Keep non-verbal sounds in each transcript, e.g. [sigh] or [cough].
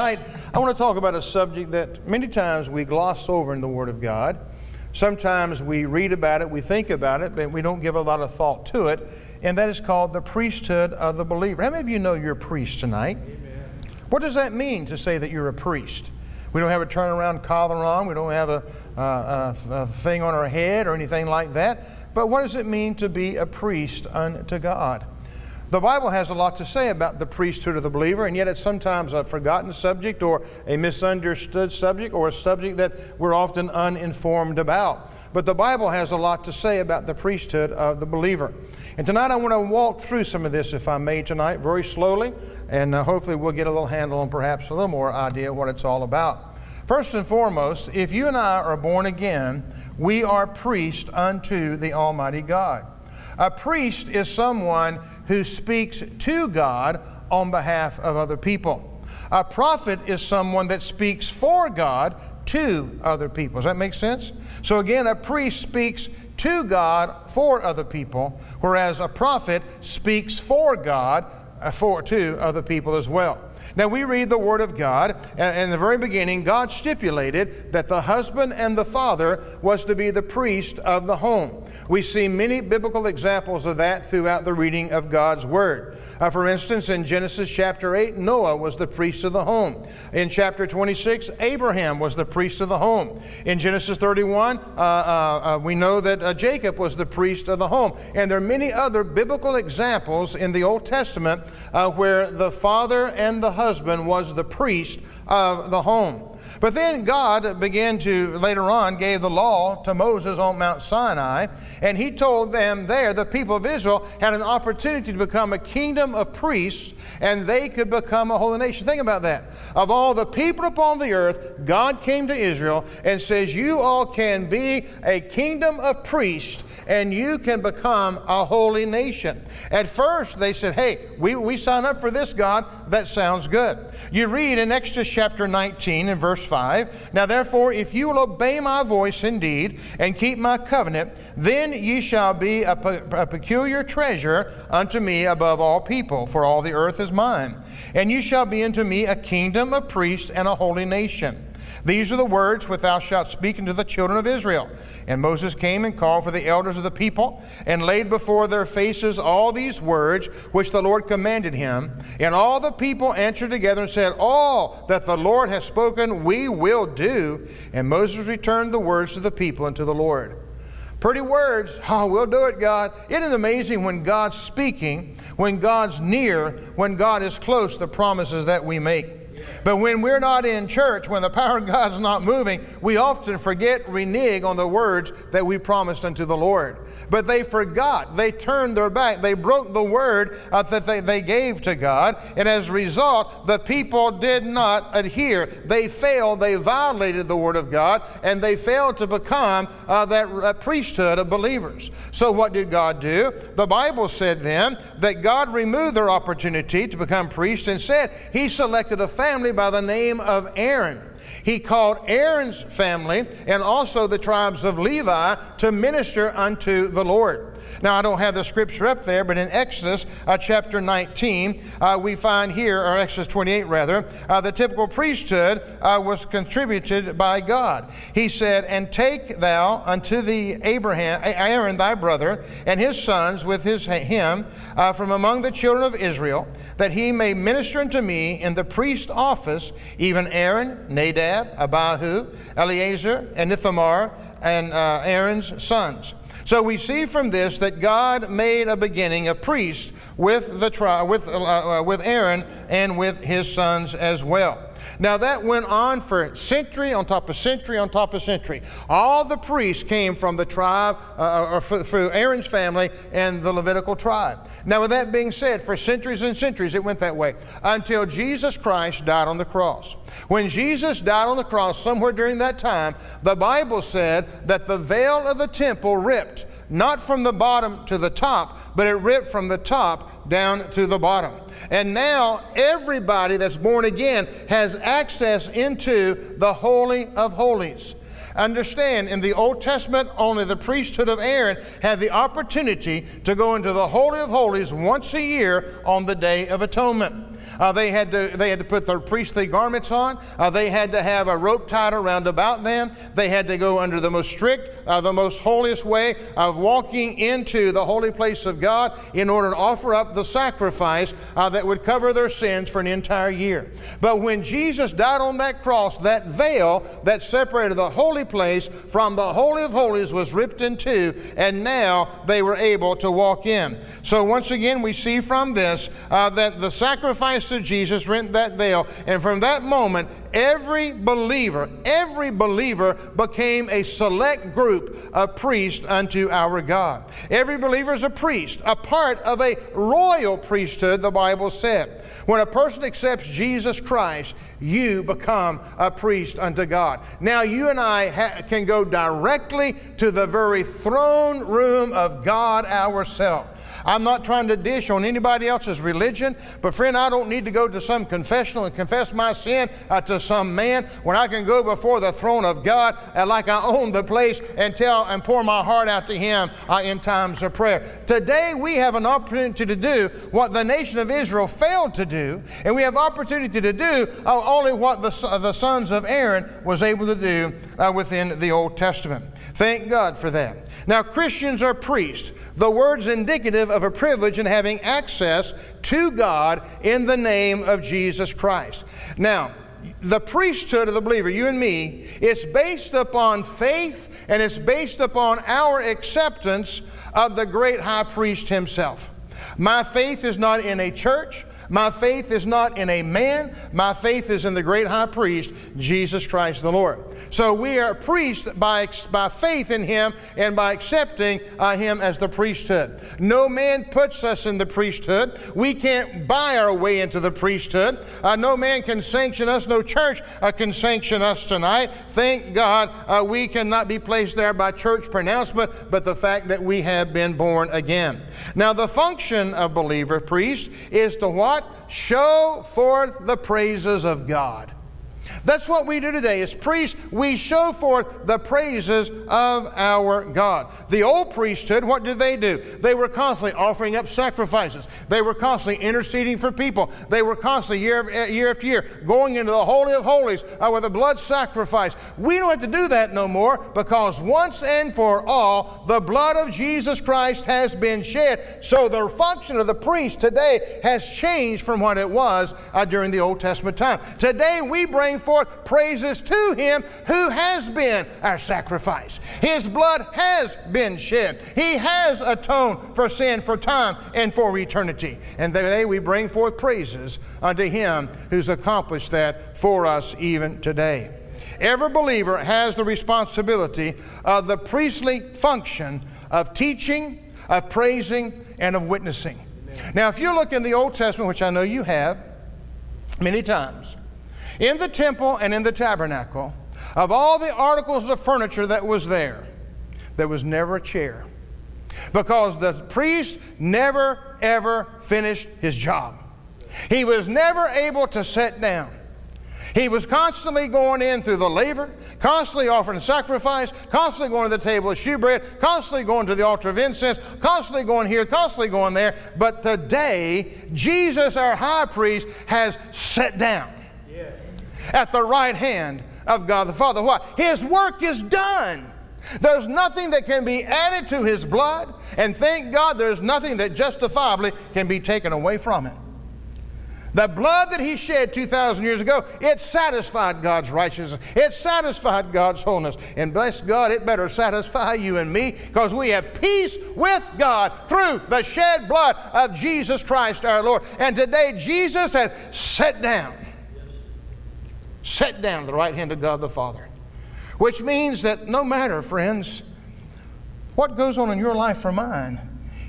tonight I want to talk about a subject that many times we gloss over in the Word of God. Sometimes we read about it, we think about it, but we don't give a lot of thought to it, and that is called the priesthood of the believer. How many of you know you're a priest tonight? Amen. What does that mean to say that you're a priest? We don't have a turnaround collar on, we don't have a, uh, a, a thing on our head or anything like that. But what does it mean to be a priest unto God? The Bible has a lot to say about the priesthood of the believer, and yet it's sometimes a forgotten subject or a misunderstood subject or a subject that we're often uninformed about. But the Bible has a lot to say about the priesthood of the believer. And tonight I want to walk through some of this, if I may, tonight, very slowly, and uh, hopefully we'll get a little handle on perhaps a little more idea what it's all about. First and foremost, if you and I are born again, we are priests unto the Almighty God. A priest is someone who speaks to God on behalf of other people. A prophet is someone that speaks for God to other people. Does that make sense? So again, a priest speaks to God for other people, whereas a prophet speaks for God uh, for to other people as well. Now, we read the Word of God, and in the very beginning, God stipulated that the husband and the father was to be the priest of the home. We see many biblical examples of that throughout the reading of God's Word. Uh, for instance, in Genesis chapter 8, Noah was the priest of the home. In chapter 26, Abraham was the priest of the home. In Genesis 31, uh, uh, uh we know that uh, Jacob was the priest of the home. And there are many other biblical examples in the Old Testament uh, where the father and the husband was the priest of the home. But then God began to, later on, gave the law to Moses on Mount Sinai, and he told them there, the people of Israel had an opportunity to become a kingdom of priests, and they could become a holy nation. Think about that. Of all the people upon the earth, God came to Israel and says, You all can be a kingdom of priests, and you can become a holy nation. At first, they said, Hey, we, we sign up for this, God. That sounds good. You read in Exodus chapter 19 and verse 5 Now therefore, if you will obey my voice indeed and keep my covenant, then ye shall be a, pe- a peculiar treasure unto me above all people, for all the earth is mine. And you shall be unto me a kingdom of priests and a holy nation. These are the words which thou shalt speak unto the children of Israel. And Moses came and called for the elders of the people, and laid before their faces all these words which the Lord commanded him. And all the people answered together and said, All that the Lord hath spoken, we will do. And Moses returned the words to the people and to the Lord. Pretty words. [laughs] Oh, we'll do it, God. Isn't it amazing when God's speaking, when God's near, when God is close, the promises that we make? But when we're not in church, when the power of God's not moving, we often forget, renege on the words that we promised unto the Lord. But they forgot. They turned their back. They broke the word uh, that they, they gave to God. And as a result, the people did not adhere. They failed. They violated the word of God. And they failed to become uh, that uh, priesthood of believers. So what did God do? The Bible said then that God removed their opportunity to become priests and said He selected a family family by the name of Aaron. He called Aaron's family and also the tribes of Levi to minister unto the Lord. Now, I don't have the scripture up there, but in Exodus uh, chapter 19, uh, we find here, or Exodus 28 rather, uh, the typical priesthood uh, was contributed by God. He said, And take thou unto thee Abraham, Aaron thy brother, and his sons with his, him uh, from among the children of Israel, that he may minister unto me in the priest office, even Aaron, Nadab, Abihu, Eleazar, and Ithamar, and uh, Aaron's sons. So we see from this that God made a beginning, a priest with, the tri- with, uh, uh, with Aaron and with his sons as well. Now that went on for century on top of century on top of century. All the priests came from the tribe, uh, uh or through Aaron's family and the Levitical tribe. Now, with that being said, for centuries and centuries it went that way until Jesus Christ died on the cross. When Jesus died on the cross, somewhere during that time, the Bible said that the veil of the temple ripped not from the bottom to the top, but it ripped from the top down to the bottom. And now everybody that's born again has access into the Holy of Holies. Understand, in the Old Testament, only the priesthood of Aaron had the opportunity to go into the Holy of Holies once a year on the Day of Atonement. Uh, they, had to, they had to put their priestly garments on. Uh, they had to have a rope tied around about them. They had to go under the most strict, uh, the most holiest way of walking into the holy place of God in order to offer up the sacrifice uh, that would cover their sins for an entire year. But when Jesus died on that cross, that veil that separated the holy place from the Holy of Holies was ripped in two, and now they were able to walk in. So once again, we see from this uh, that the sacrifice of Jesus rent that veil, and from that moment, every believer, every believer became a select group of priests unto our God. Every believer is a priest, a part of a royal priesthood, the Bible said. When a person accepts Jesus Christ, you become a priest unto God. Now, you and I can go directly to the very throne room of God ourselves. I'm not trying to dish on anybody else's religion, but friend, I don't need to go to some confessional and confess my sin uh, to some man when I can go before the throne of God and like I own the place and tell and pour my heart out to Him uh, in times of prayer. Today we have an opportunity to do what the nation of Israel failed to do, and we have opportunity to do uh, only what the, the sons of Aaron was able to do uh, within the Old Testament. Thank God for that. Now, Christians are priests. The word's indicative of a privilege in having access to God in the name of Jesus Christ. Now, the priesthood of the believer, you and me, is based upon faith and it's based upon our acceptance of the great high priest himself. My faith is not in a church. My faith is not in a man, my faith is in the great high priest, Jesus Christ the Lord. So we are priests by, by faith in him and by accepting uh, him as the priesthood. No man puts us in the priesthood. We can't buy our way into the priesthood. Uh, no man can sanction us, no church uh, can sanction us tonight. Thank God uh, we cannot be placed there by church pronouncement, but the fact that we have been born again. Now, the function of believer priest is to what? Show forth the praises of God. That's what we do today. As priests, we show forth the praises of our God. The old priesthood, what did they do? They were constantly offering up sacrifices. They were constantly interceding for people. They were constantly, year, year after year, going into the Holy of Holies uh, with a blood sacrifice. We don't have to do that no more because once and for all, the blood of Jesus Christ has been shed. So the function of the priest today has changed from what it was uh, during the Old Testament time. Today, we bring forth praises to him who has been our sacrifice. His blood has been shed. He has atoned for sin, for time, and for eternity. And today we bring forth praises unto him who's accomplished that for us even today. Every believer has the responsibility of the priestly function of teaching, of praising, and of witnessing. Now, if you look in the Old Testament, which I know you have many times, in the temple and in the tabernacle, of all the articles of furniture that was there, there was never a chair. Because the priest never, ever finished his job. He was never able to sit down. He was constantly going in through the laver, constantly offering sacrifice, constantly going to the table of shewbread, constantly going to the altar of incense, constantly going here, constantly going there. But today, Jesus, our high priest, has sat down at the right hand of God the Father. Why? His work is done. There's nothing that can be added to his blood, and thank God there's nothing that justifiably can be taken away from it. The blood that he shed 2,000 years ago, it satisfied God's righteousness. It satisfied God's wholeness. And bless God, it better satisfy you and me because we have peace with God through the shed blood of Jesus Christ our Lord. And today, Jesus has sat down set down at the right hand of God the Father. Which means that no matter, friends, what goes on in your life or mine,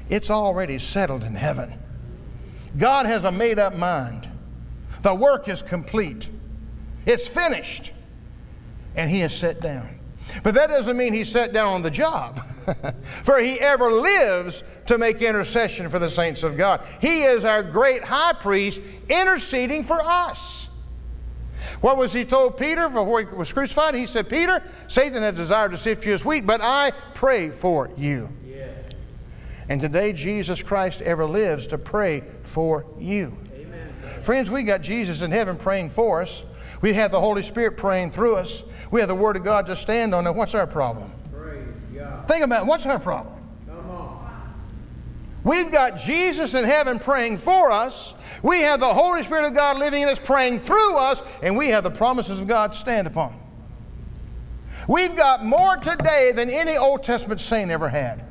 it's already settled in heaven. God has a made up mind. The work is complete, it's finished, and He has set down. But that doesn't mean He sat down on the job, [laughs] for He ever lives to make intercession for the saints of God. He is our great high priest interceding for us. What was he told Peter before he was crucified? He said, Peter, Satan had desired to sift you as wheat, but I pray for you. Yeah. And today, Jesus Christ ever lives to pray for you. Amen. Friends, we got Jesus in heaven praying for us. We have the Holy Spirit praying through us. We have the Word of God to stand on. Now, what's our problem? Think about it. What's our problem? We've got Jesus in heaven praying for us. We have the Holy Spirit of God living in us, praying through us, and we have the promises of God to stand upon. We've got more today than any Old Testament saint ever had.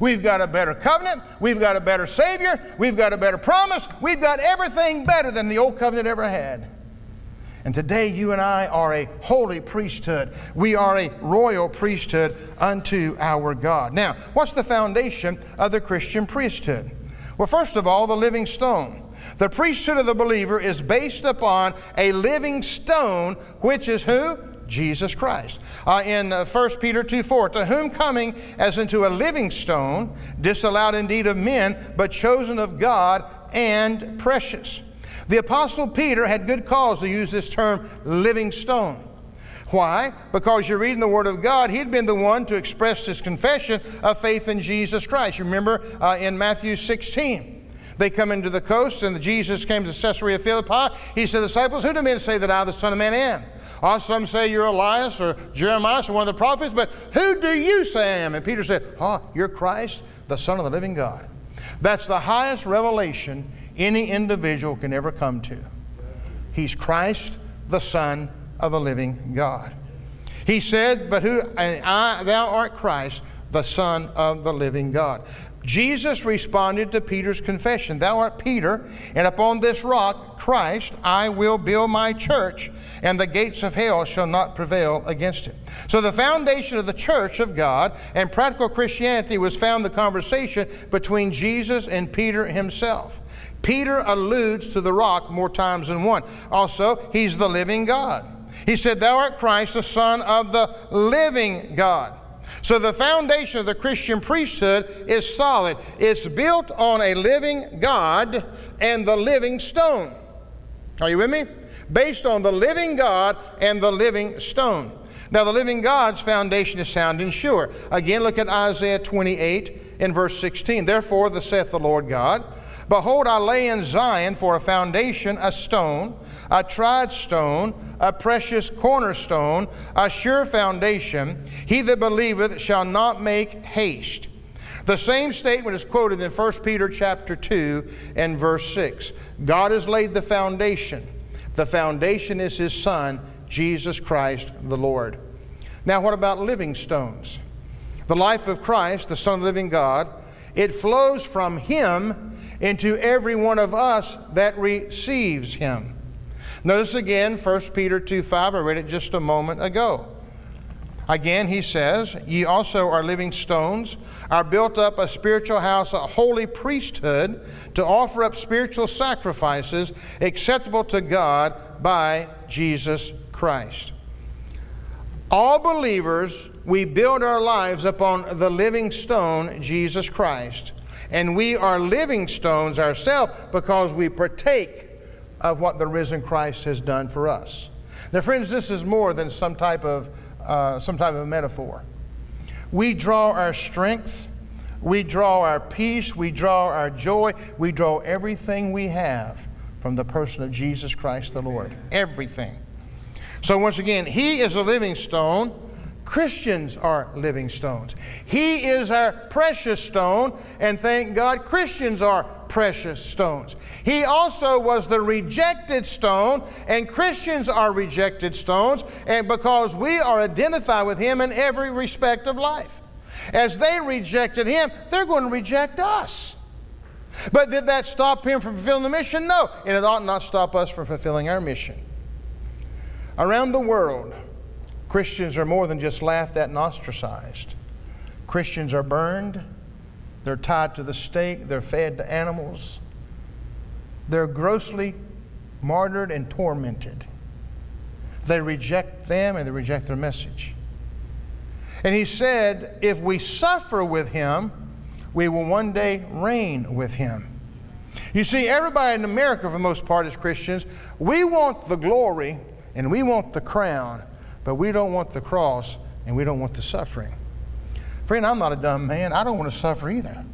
We've got a better covenant. We've got a better Savior. We've got a better promise. We've got everything better than the old covenant ever had. And today, you and I are a holy priesthood. We are a royal priesthood unto our God. Now, what's the foundation of the Christian priesthood? Well, first of all, the living stone. The priesthood of the believer is based upon a living stone, which is who? Jesus Christ. Uh, in uh, 1 Peter 2 4, to whom coming as into a living stone, disallowed indeed of men, but chosen of God and precious. The Apostle Peter had good cause to use this term living stone. Why? Because you're reading the Word of God. He'd been the one to express his confession of faith in Jesus Christ. You remember uh, in Matthew 16. They come into the coast, and Jesus came to Caesarea Philippi. He said, The Disciples, who do men say that I, the Son of Man, am? Or some say you're Elias or Jeremiah or one of the prophets, but who do you say I am? And Peter said, Oh, you're Christ, the Son of the living God. That's the highest revelation any individual can ever come to. He's Christ, the Son of the living God. He said, But who, and I, thou art Christ, the Son of the living God. Jesus responded to Peter's confession Thou art Peter, and upon this rock, Christ, I will build my church, and the gates of hell shall not prevail against it. So, the foundation of the church of God and practical Christianity was found the conversation between Jesus and Peter himself. Peter alludes to the rock more times than one. Also, he's the living God. He said, Thou art Christ, the Son of the living God. So the foundation of the Christian priesthood is solid. It's built on a living God and the living stone. Are you with me? Based on the living God and the living stone. Now, the living God's foundation is sound and sure. Again, look at Isaiah 28 in verse 16. Therefore, the saith the Lord God, Behold, I lay in Zion for a foundation a stone, a tried stone, a precious cornerstone, a sure foundation. He that believeth shall not make haste. The same statement is quoted in 1 Peter chapter 2 and verse 6. God has laid the foundation. The foundation is his son, Jesus Christ the Lord. Now, what about living stones? The life of Christ, the Son of the living God, it flows from him into every one of us that receives him. Notice again 1 Peter 2 5. I read it just a moment ago. Again, he says, Ye also are living stones, are built up a spiritual house, a holy priesthood, to offer up spiritual sacrifices acceptable to God by Jesus Christ. All believers, we build our lives upon the living stone, Jesus Christ. And we are living stones ourselves because we partake of what the risen Christ has done for us. Now, friends, this is more than some type of, uh, some type of metaphor. We draw our strength, we draw our peace, we draw our joy, we draw everything we have from the person of Jesus Christ the Lord. Everything. So, once again, He is a living stone Christians are living stones. He is our precious stone, and thank God Christians are precious stones. He also was the rejected stone, and Christians are rejected stones, and because we are identified with Him in every respect of life. As they rejected Him, they're going to reject us. But did that stop Him from fulfilling the mission? No, and it ought not stop us from fulfilling our mission. Around the world, Christians are more than just laughed at and ostracized. Christians are burned, they're tied to the stake, they're fed to animals, they're grossly martyred and tormented. They reject them and they reject their message. And he said, if we suffer with him, we will one day reign with him. You see, everybody in America, for the most part, is Christians. We want the glory and we want the crown. But we don't want the cross and we don't want the suffering. Friend, I'm not a dumb man. I don't want to suffer either.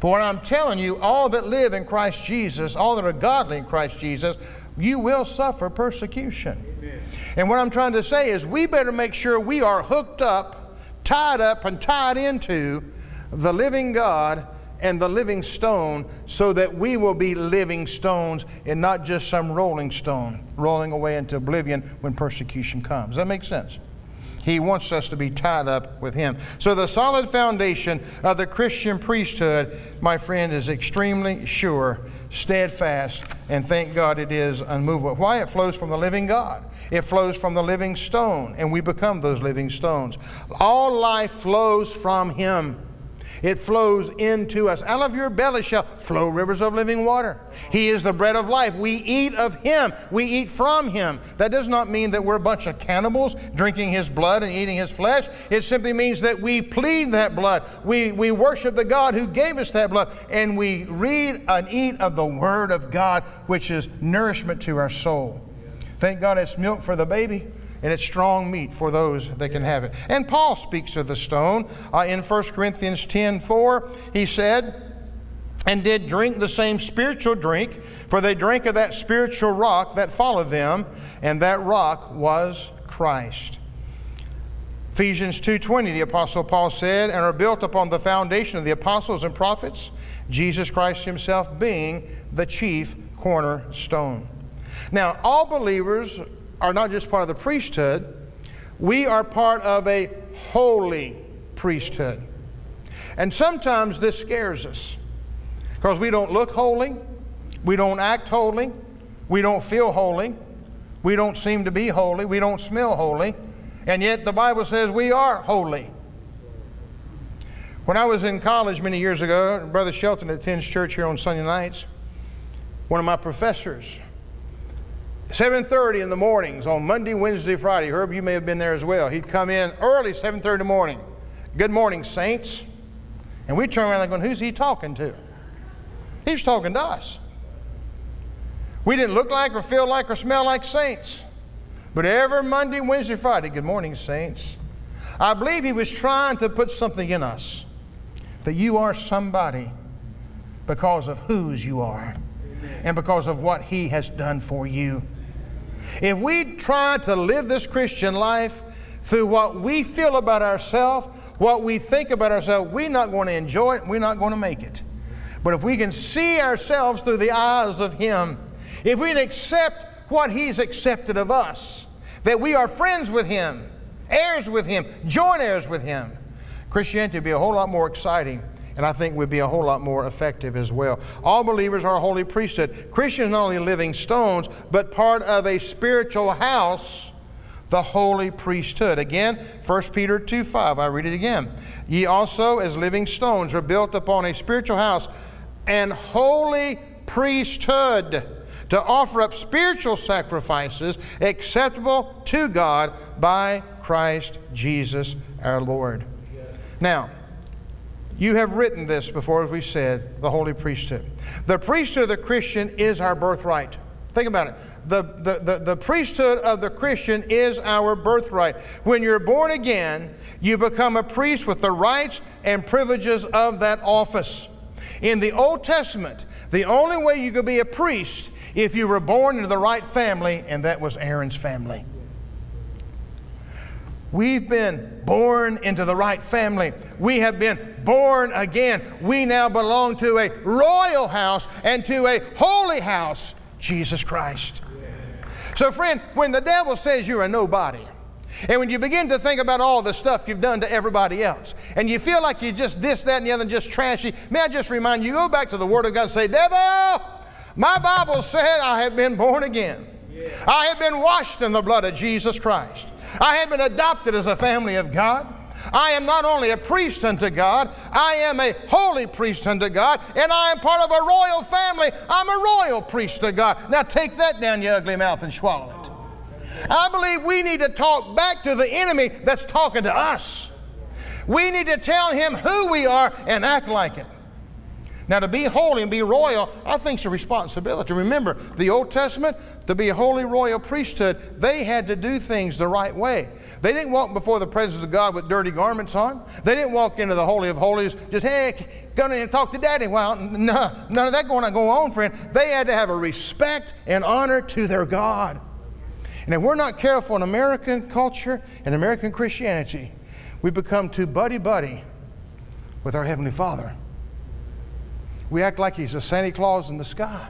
But what I'm telling you, all that live in Christ Jesus, all that are godly in Christ Jesus, you will suffer persecution. Amen. And what I'm trying to say is we better make sure we are hooked up, tied up, and tied into the living God and the living stone so that we will be living stones and not just some rolling stone rolling away into oblivion when persecution comes. Does that make sense? He wants us to be tied up with Him. So, the solid foundation of the Christian priesthood, my friend, is extremely sure, steadfast, and thank God it is unmovable. Why? It flows from the living God, it flows from the living stone, and we become those living stones. All life flows from Him. It flows into us. Out of your belly shall flow rivers of living water. He is the bread of life. We eat of Him, we eat from Him. That does not mean that we're a bunch of cannibals drinking His blood and eating His flesh. It simply means that we plead that blood. We, we worship the God who gave us that blood, and we read and eat of the Word of God, which is nourishment to our soul. Thank God it's milk for the baby and it's strong meat for those that can have it. And Paul speaks of the stone uh, in 1 Corinthians 10 4. He said, and did drink the same spiritual drink, for they drank of that spiritual rock that followed them, and that rock was Christ. Ephesians 2:20 the apostle Paul said and are built upon the foundation of the apostles and prophets Jesus Christ himself being the chief cornerstone. Now all believers are not just part of the priesthood, we are part of a holy priesthood. And sometimes this scares us because we don't look holy, we don't act holy, we don't feel holy, we don't seem to be holy, we don't smell holy, and yet the Bible says we are holy. When I was in college many years ago, Brother Shelton attends church here on Sunday nights. One of my professors 7.30 in the mornings on Monday, Wednesday, Friday. Herb, you may have been there as well. He'd come in early, 7.30 in the morning. Good morning, saints. And we turn around and going, who's he talking to? He's talking to us. We didn't look like or feel like or smell like saints. But every Monday, Wednesday, Friday, good morning, saints. I believe he was trying to put something in us that you are somebody because of whose you are and because of what he has done for you. If we try to live this Christian life through what we feel about ourselves, what we think about ourselves, we're not going to enjoy it, we're not going to make it. But if we can see ourselves through the eyes of Him, if we can accept what He's accepted of us, that we are friends with Him, heirs with Him, joint heirs with Him, Christianity would be a whole lot more exciting and I think we'd be a whole lot more effective as well. All believers are a holy priesthood. Christians not only living stones, but part of a spiritual house, the holy priesthood. Again, 1 Peter 2 5, I read it again. Ye also, as living stones, are built upon a spiritual house and holy priesthood to offer up spiritual sacrifices acceptable to God by Christ Jesus our Lord. Now, you have written this before, as we said, the holy priesthood. The priesthood of the Christian is our birthright. Think about it. The, the, the, the, priesthood of the Christian is our birthright. When you're born again, you become a priest with the rights and privileges of that office. In the Old Testament, the only way you could be a priest if you were born into the right family, and that was Aaron's family. We've been born into the right family. We have been born again. We now belong to a royal house and to a holy house, Jesus Christ. So, friend, when the devil says you're a nobody, and when you begin to think about all the stuff you've done to everybody else, and you feel like you just this, that, and the other, and just trashy, may I just remind you, go back to the Word of God and say, Devil, my Bible said I have been born again. I have been washed in the blood of Jesus Christ. I have been adopted as a family of God. I am not only a priest unto God, I am a holy priest unto God, and I am part of a royal family. I'm a royal priest to God. Now take that down, your ugly mouth, and swallow it. I believe we need to talk back to the enemy that's talking to us. We need to tell him who we are and act like it. Now, to be holy and be royal, I think is a responsibility. Remember, the Old Testament, to be a holy royal priesthood, they had to do things the right way. They didn't walk before the presence of God with dirty garments on. They didn't walk into the Holy of Holies just, hey, go in and talk to daddy. Well, no, none of that going on, go on, friend. They had to have a respect and honor to their God. And if we're not careful in American culture and American Christianity, we become too buddy buddy with our Heavenly Father. We act like He's a Santa Claus in the sky.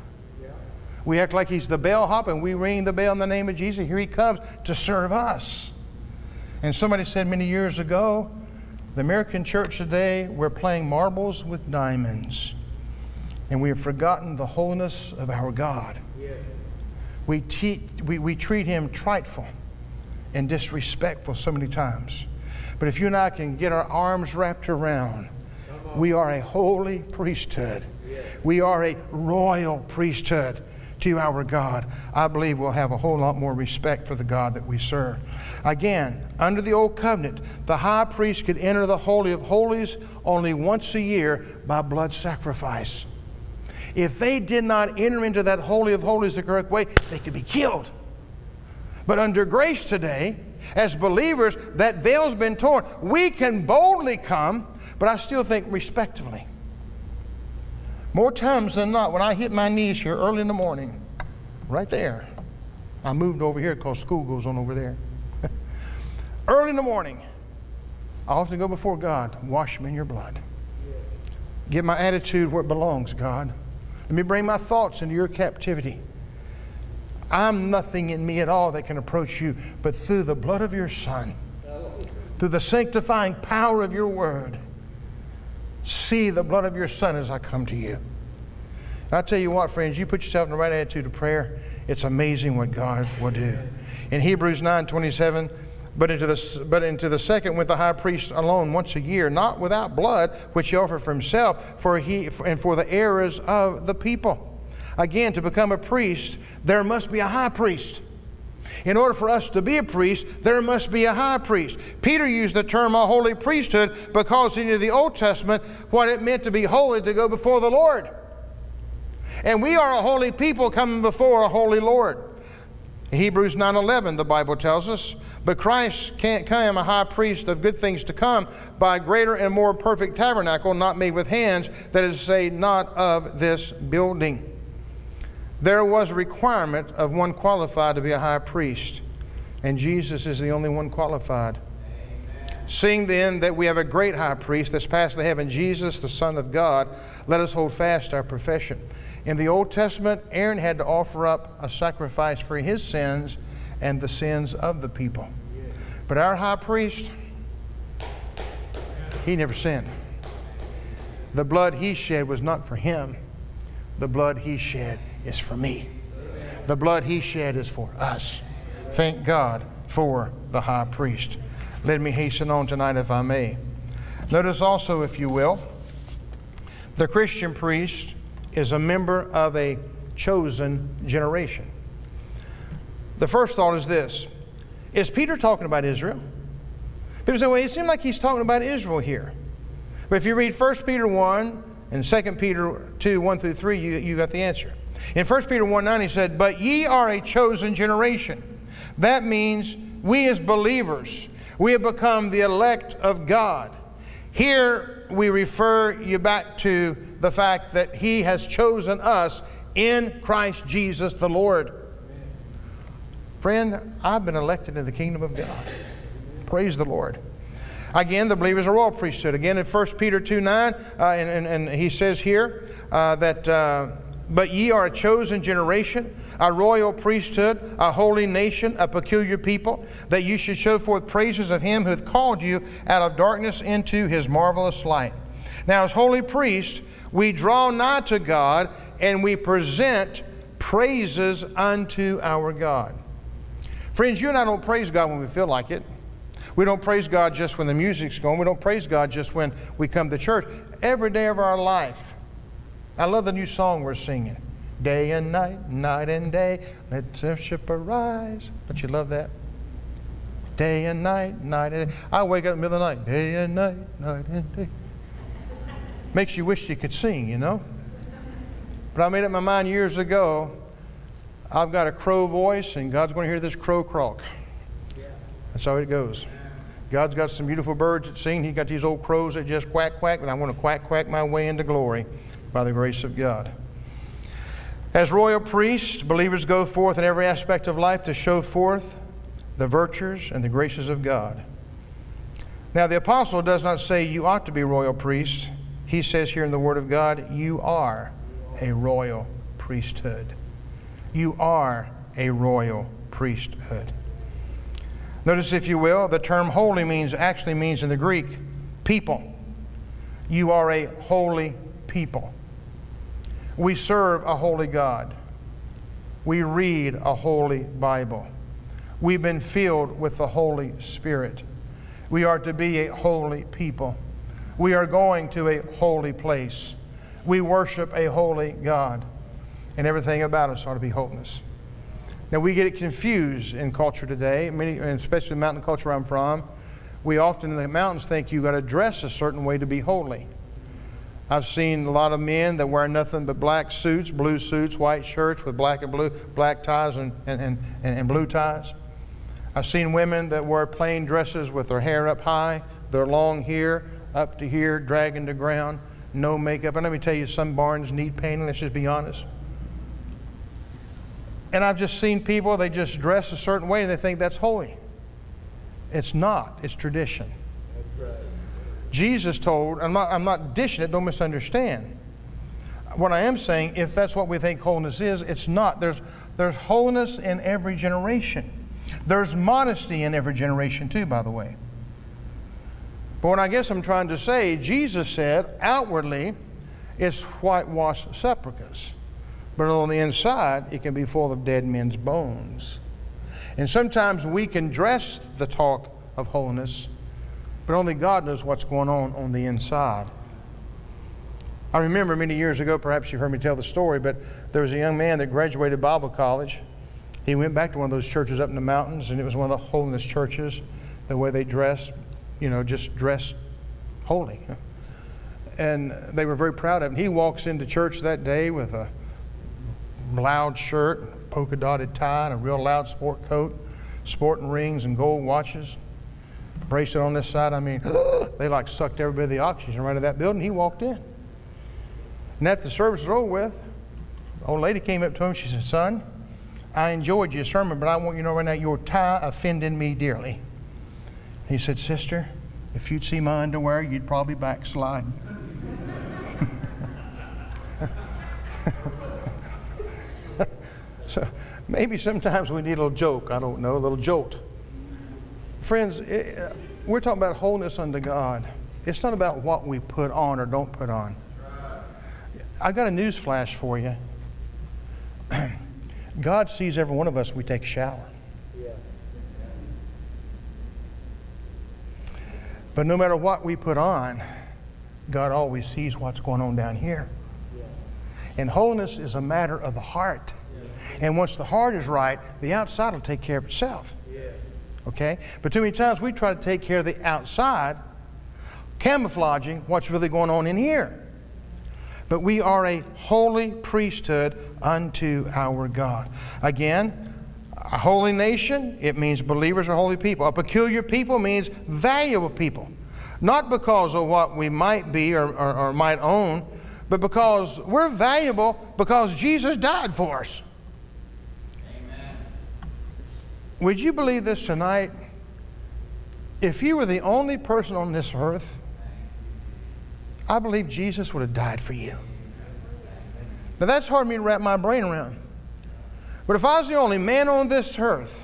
We act like He's the bellhop and we ring the bell in the name of Jesus. Here He comes to serve us. And somebody said many years ago, the American church today, we're playing marbles with diamonds. And we have forgotten the holiness of our God. We, te- we, we treat Him trifle and disrespectful so many times. But if you and I can get our arms wrapped around we are a holy priesthood. We are a royal priesthood to our God. I believe we'll have a whole lot more respect for the God that we serve. Again, under the old covenant, the high priest could enter the Holy of Holies only once a year by blood sacrifice. If they did not enter into that Holy of Holies the correct way, they could be killed. But under grace today, as believers, that veil's been torn. We can boldly come but I still think respectively. More times than not, when I hit my knees here early in the morning, right there, I moved over here because school goes on over there. [laughs] early in the morning, I often go before God, wash me in your blood. Get my attitude where it belongs, God. Let me bring my thoughts into your captivity. I'm nothing in me at all that can approach you, but through the blood of your Son, through the sanctifying power of your word, see the blood of your Son as I come to you. And I tell you what, friends, you put yourself in the right attitude of prayer, it's amazing what God will do. In Hebrews 9 27, but into, the, but into the second went the high priest alone once a year, not without blood, which he offered for himself, for he and for the errors of the people. Again, to become a priest, there must be a high priest. In order for us to be a priest, there must be a high priest. Peter used the term a holy priesthood because in the Old Testament, what it meant to be holy to go before the Lord. And we are a holy people coming before a holy Lord. In Hebrews 9:11 the Bible tells us, but Christ can't come a high priest of good things to come by a greater and more perfect tabernacle not made with hands, that is say, not of this building there was a requirement of one qualified to be a high priest, and Jesus is the only one qualified. Amen. Seeing then that we have a great high priest that's passed the heaven, Jesus, the Son of God, let us hold fast our profession. In the Old Testament, Aaron had to offer up a sacrifice for his sins and the sins of the people. But our high priest, he never sinned. The blood he shed was not for him, the blood he shed is for me. The blood he shed is for us. Thank God for the high priest. Let me hasten on tonight, if I may. Notice also, if you will, the Christian priest is a member of a chosen generation. The first thought is this Is Peter talking about Israel? People say, well, it seems like he's talking about Israel here. But if you read 1 Peter 1 and 2 Peter 2 1 through 3, you, you got the answer. In 1 Peter 1 9, he said, But ye are a chosen generation. That means we as believers, we have become the elect of God. Here we refer you back to the fact that he has chosen us in Christ Jesus the Lord. Friend, I've been elected in the kingdom of God. Praise the Lord. Again, the believers are royal priesthood. Again, in 1 Peter 2 9, uh, and, and, and, he says here uh, that. Uh, but ye are a chosen generation, a royal priesthood, a holy nation, a peculiar people, that you should show forth praises of him who hath called you out of darkness into his marvelous light. Now, as holy priests, we draw nigh to God and we present praises unto our God. Friends, you and I don't praise God when we feel like it. We don't praise God just when the music's going. We don't praise God just when we come to church. Every day of our life, I love the new song we're singing. Day and night, night and day, let worship arise. Don't you love that? Day and night, night and day. I wake up in the middle of the night, day and night, night and day. Makes you wish you could sing, you know? But I made up my mind years ago I've got a crow voice, and God's going to hear this crow croak. That's how it goes. God's got some beautiful birds that sing. He's got these old crows that just quack, quack, and I want to quack, quack my way into glory by the grace of God. As royal priests, believers go forth in every aspect of life to show forth the virtues and the graces of God. Now, the apostle does not say you ought to be royal priests. He says here in the Word of God, you are a royal priesthood. You are a royal priesthood. Notice, if you will, the term holy means actually means in the Greek people. You are a holy people. We serve a holy God. We read a holy Bible. We've been filled with the Holy Spirit. We are to be a holy people. We are going to a holy place. We worship a holy God. And everything about us ought to be holiness. Now, we get it confused in culture today, many, especially the mountain culture I'm from. We often in the mountains think you've got to dress a certain way to be holy. I've seen a lot of men that wear nothing but black suits, blue suits, white shirts with black and blue, black ties and, and, and, and blue ties. I've seen women that wear plain dresses with their hair up high, their long hair up to here, dragging the ground, no makeup. And let me tell you, some barns need painting, let's just be honest. And I've just seen people, they just dress a certain way and they think that's holy. It's not, it's tradition. Jesus told, I'm not, I'm not dishing it, don't misunderstand. What I am saying, if that's what we think holiness is, it's not. There's, there's holiness in every generation. There's modesty in every generation, too, by the way. But what I guess I'm trying to say, Jesus said, outwardly, it's whitewashed sepulchres. But on the inside, it can be full of dead men's bones. And sometimes we can dress the talk of holiness but only God knows what's going on on the inside. I remember many years ago, perhaps you've heard me tell the story, but there was a young man that graduated Bible college. He went back to one of those churches up in the mountains, and it was one of the holiness churches, the way they dressed, you know, just dressed holy. And they were very proud of him. He walks into church that day with a loud shirt, polka dotted tie, and a real loud sport coat, sporting rings and gold watches bracelet on this side. I mean, [gasps] they like sucked everybody the oxygen right out of that building. He walked in. And after the service was over with, the old lady came up to him. She said, Son, I enjoyed your sermon, but I want you to know right now your tie offended me dearly. He said, Sister, if you'd see my underwear, you'd probably backslide. [laughs] so maybe sometimes we need a little joke. I don't know, a little jolt. Friends, it, uh, we're talking about wholeness unto God. It's not about what we put on or don't put on. I got a news flash for you. [clears throat] God sees every one of us we take a shower. But no matter what we put on, God always sees what's going on down here. And wholeness is a matter of the heart. And once the heart is right, the outside will take care of itself. Okay? But too many times we try to take care of the outside, camouflaging what's really going on in here. But we are a holy priesthood unto our God. Again, a holy nation, it means believers are holy people. A peculiar people means valuable people. Not because of what we might be or, or, or might own, but because we're valuable because Jesus died for us. Would you believe this tonight? If you were the only person on this earth, I believe Jesus would have died for you. Now that's hard for me to wrap my brain around. But if I was the only man on this earth,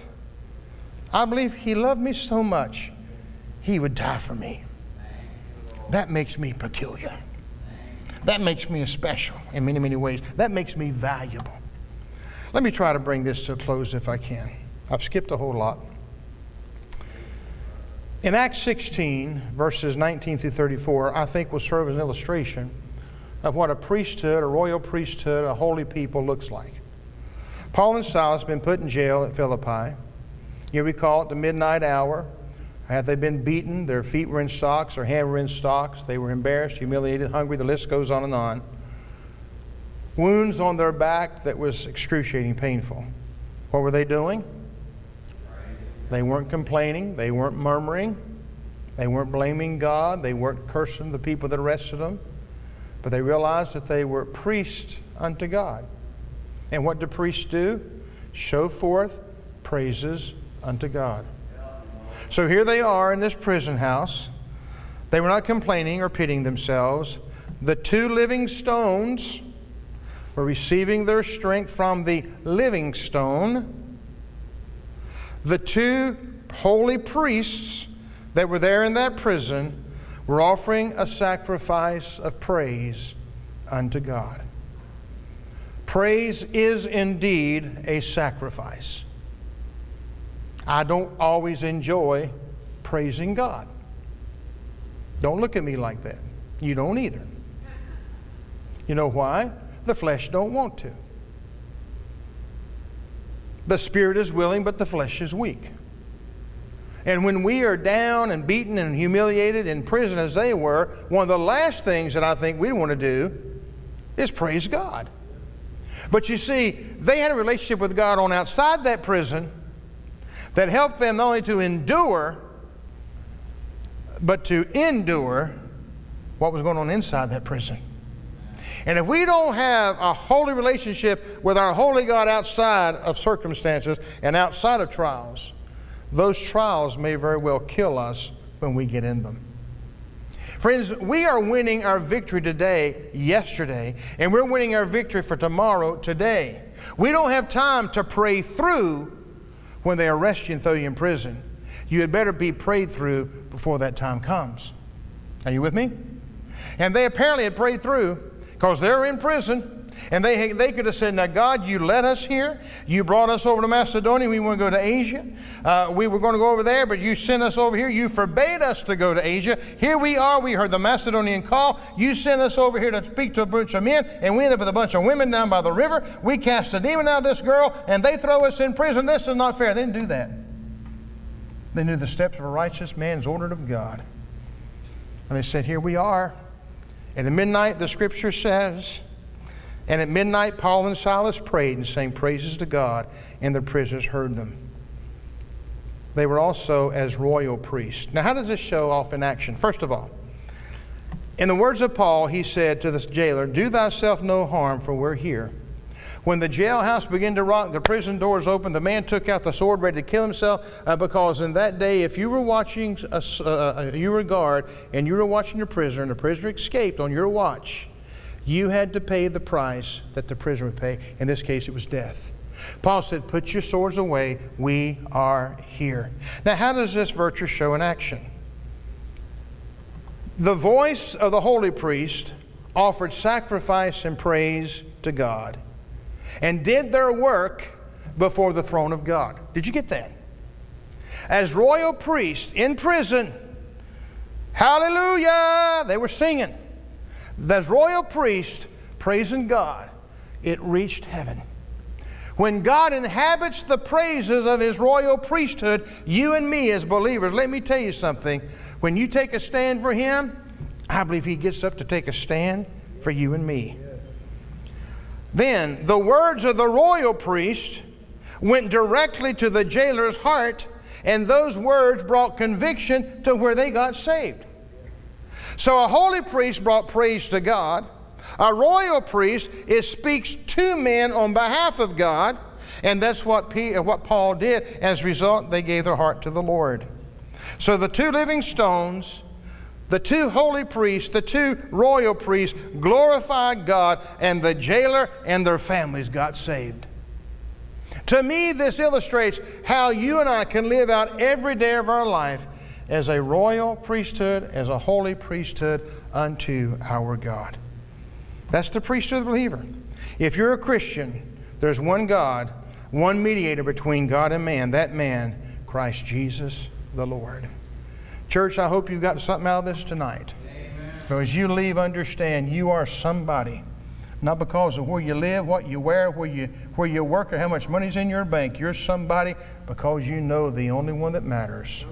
I believe he loved me so much, he would die for me. That makes me peculiar. That makes me special in many, many ways. That makes me valuable. Let me try to bring this to a close if I can. I've skipped a whole lot. In Acts 16, verses 19 through 34, I think will serve as an illustration of what a priesthood, a royal priesthood, a holy people looks like. Paul and Silas have been put in jail at Philippi. You recall at the midnight hour, Had they been beaten, their feet were in stocks, their hands were in stocks, they were embarrassed, humiliated, hungry, the list goes on and on. Wounds on their back that was excruciating painful. What were they doing? They weren't complaining, they weren't murmuring, they weren't blaming God, they weren't cursing the people that arrested them, but they realized that they were priests unto God. And what do priests do? Show forth praises unto God. So here they are in this prison house. They were not complaining or pitying themselves. The two living stones were receiving their strength from the living stone. The two holy priests that were there in that prison were offering a sacrifice of praise unto God. Praise is indeed a sacrifice. I don't always enjoy praising God. Don't look at me like that. You don't either. You know why? The flesh don't want to. The spirit is willing, but the flesh is weak. And when we are down and beaten and humiliated in prison as they were, one of the last things that I think we want to do is praise God. But you see, they had a relationship with God on outside that prison that helped them not only to endure, but to endure what was going on inside that prison. And if we don't have a holy relationship with our holy God outside of circumstances and outside of trials, those trials may very well kill us when we get in them. Friends, we are winning our victory today, yesterday, and we're winning our victory for tomorrow, today. We don't have time to pray through when they arrest you and throw you in prison. You had better be prayed through before that time comes. Are you with me? And they apparently had prayed through because they're in prison. And they, they could have said, Now, God, you led us here. You brought us over to Macedonia. We want to go to Asia. Uh, we were going to go over there, but you sent us over here. You forbade us to go to Asia. Here we are. We heard the Macedonian call. You sent us over here to speak to a bunch of men, and we end up with a bunch of women down by the river. We cast a demon out of this girl, and they throw us in prison. This is not fair. They didn't do that. They knew the steps of a righteous man is ordered of God. And they said, Here we are. And at midnight, the scripture says, and at midnight, Paul and Silas prayed and sang praises to God, and the prisoners heard them. They were also as royal priests. Now, how does this show off in action? First of all, in the words of Paul, he said to the jailer, Do thyself no harm, for we're here. When the jailhouse began to rock, the prison doors opened, the man took out the sword ready to kill himself uh, because in that day, if you were watching, a, uh, uh, you were a guard and you were watching your prisoner and the prisoner escaped on your watch, you had to pay the price that the prisoner would pay. In this case, it was death. Paul said, Put your swords away. We are here. Now, how does this virtue show in action? The voice of the holy priest offered sacrifice and praise to God and did their work before the throne of God. Did you get that? As royal priests in prison, hallelujah, they were singing as royal priests praising God, it reached heaven. When God inhabits the praises of his royal priesthood, you and me as believers, let me tell you something. When you take a stand for him, I believe he gets up to take a stand for you and me. Then the words of the royal priest went directly to the jailer's heart, and those words brought conviction to where they got saved. So a holy priest brought praise to God. A royal priest speaks to men on behalf of God, and that's what, P, uh, what Paul did. As a result, they gave their heart to the Lord. So the two living stones, the two holy priests, the two royal priests glorified God, and the jailer and their families got saved. To me, this illustrates how you and I can live out every day of our life as a royal priesthood, as a holy priesthood unto our God. That's the priesthood of the believer. If you're a Christian, there's one God, one mediator between God and man, that man, Christ Jesus the Lord. Church, I hope you've got something out of this tonight. So as you leave, understand you are somebody. Not because of where you live, what you wear, where you, where you work, or how much money's in your bank. You're somebody because you know the only one that matters.